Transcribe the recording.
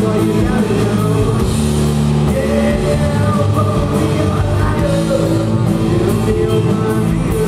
Yeah, oh, yeah, I know. You feel my fear.